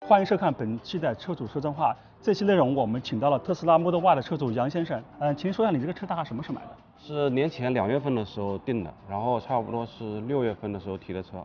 欢迎收看本期的车主说真话。这期内容我们请到了特斯拉 Model Y 的车主杨先生。嗯，请说一下你这个车大概什么时候买的？是年前两月份的时候订的，然后差不多是六月份的时候提的车。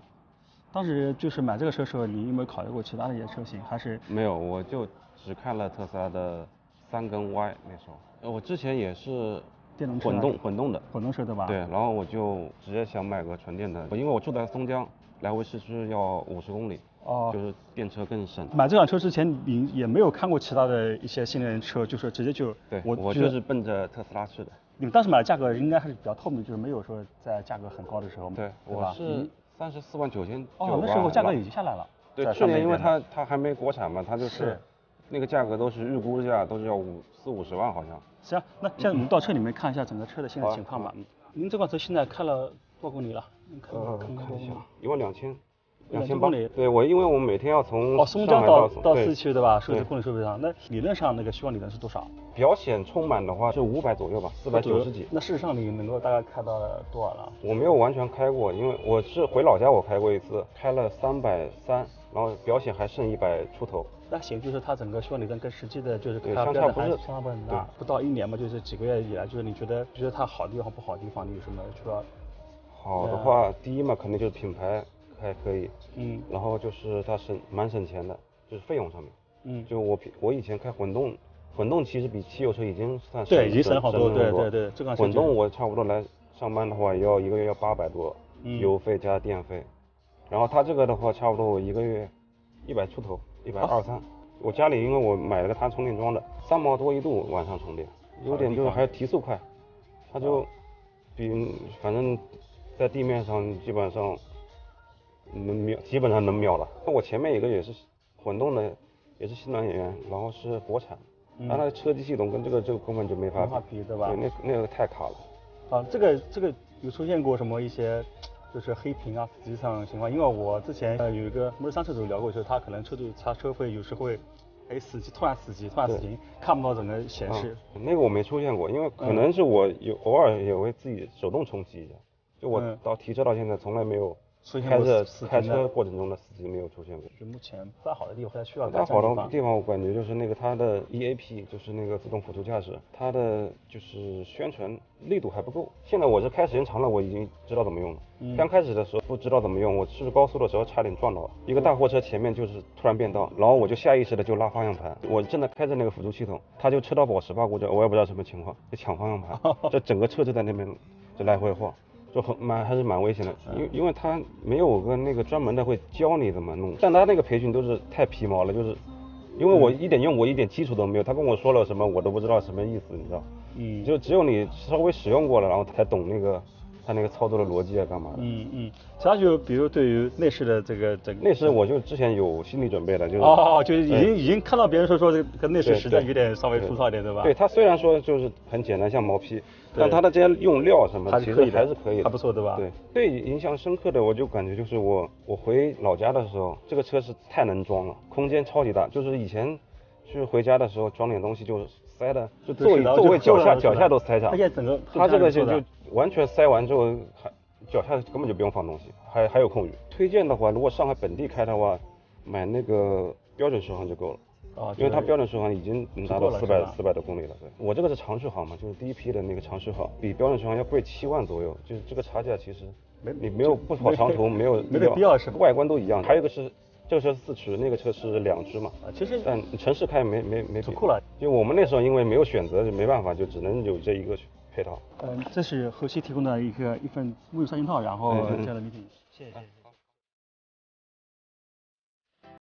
当时就是买这个车的时候，你有没有考虑过其他的一些车型？还是没有，我就只看了特斯拉的三跟 Y 那时候。呃，我之前也是电动车混动混动的，混动车对吧？对，然后我就直接想买个纯电的，因为我住在松江，来回市区要五十公里，哦就是电车更省。买这款车之前，你也没有看过其他的一些新能源车，就是直接就对，我我就是奔着特斯拉去的。你们当时买的价格应该还是比较透明，就是没有说在价格很高的时候，对，对吧？我是嗯三十四万九千九哦，那时候价格已经下来了。对，去年因为它它还没国产嘛，它就是是那个价格都是预估价都是要五四五十万好像。行，那现在我们到车里面看一下整个车的现在情况吧。嗯您这款车现在开了多少公里了？您看呃，看一下一万两千，两2000千。公里对我，因为我每天要从哦，松江到到市区对吧？收对的公里数非常。那理论上那个续航里程是多少？表显充满的话是五百左右吧，四百九十几。那事实上你能够大概开到了多少了？我没有完全开过，因为我是回老家我开过一次，开了三百三，然后表显还剩一百出头。那行，就是它整个续航里程跟实际的就是开对相标准还差不是相差不很大。不到一年嘛，就是几个月以来，就是你觉得觉得它好的地方不好的地方，你有什么除了好的话，第一嘛肯定就是品牌还可以，嗯。然后就是它省蛮省钱的，就是费用上面。嗯。就我平我以前开混动，混动其实比汽油车已经算对已经省了好多省对对对这款车就混动我差不多来上班的话，也要一个月要八百多，嗯油费加电费，然后它这个的话，差不多我一个月一百出头，一百二三。我家里因为我买了个它充电桩的，三毛多一度晚上充电，优点就是还提速快，它就比反正在地面上基本上能秒，基本上能秒了。那我前面一个也是混动的，也是新能源，然后是国产，但它的车机系统跟这个这个根本就没法比对吧对，那那个太卡了。啊，这个这个有出现过什么一些就是黑屏啊、死机上的情况？因为我之前呃有一个 Model 3车主聊过，就是他可能车主他车会有时会哎死机，突然死机，突然死对机，看不到整个显示。嗯，那个我没出现过，因为可嗯能是我有偶尔也会自己手动重启一下，就我嗯到提车到现在从来没有出现过开着开车过程中的司机没有出现过。就目前不太好的地方，不太需要不太好的地方。的地方，我感觉就是那个它的 EAP，就是那个自动辅助驾驶，它的就是宣传力度还不够。现在我是开时间长了，我已经知道怎么用了。嗯刚开始的时候不知道怎么用，我是高速的时候差点撞到一个大货车前面，就是突然变道，然后我就下意识的就拉方向盘。我正在开着那个辅助系统，它就车道保持吧，估计我也不知道什么情况，就抢方向盘，这整个车就在那边就来回晃。就很蛮还是蛮危险的，因为因为他没有个那个专门的会教你怎么弄，但他那个培训都是太皮毛了，就是因为我一点用过一点基础都没有，他跟我说了什么我都不知道什么意思，你知道？嗯。就只有你稍微使用过了，然后才懂那个他那个操作的逻辑啊，干嘛的。嗯嗯，其他就比如对于内饰的这个整个内饰我就之前有心理准备的，就是哦，就是已经对。已经看到别人说说这个内饰实在有点稍微粗糙一点，对吧？对，它虽然说就是很简单，像毛坯，但对它的这些用料什么，其实还是可以的还是可以的，还不错对吧？对，最印象深刻的，我就感觉就是我我回老家的时候，这个车是太能装了，空间超级大，就是以前去回家的时候装点东西就塞的，就座椅座位脚下脚下都塞上而，且整个它这个就就就完全塞完之后，还脚下根本就不用放东西，还还有空余。推荐的话，如果上海本地开的话，买那个标准续航就够了。啊，因为它标准续航已经能达到四百四百多公里了。对，我这个是长续航嘛，就是第一批的那个长续航，比标准续航要贵七万左右，就是这个差价其实没你没有不跑长途 没有没有必要是吧外观都一样。还有一个是这个车是四驱，那个车是两驱嘛。啊，其实但城市开没没没比足够了。就我们那时候因为没有选择，就没办法，就只能有这一个配套。嗯，这是河西提供的一个一份物理三件套，然后这样的礼品，谢谢。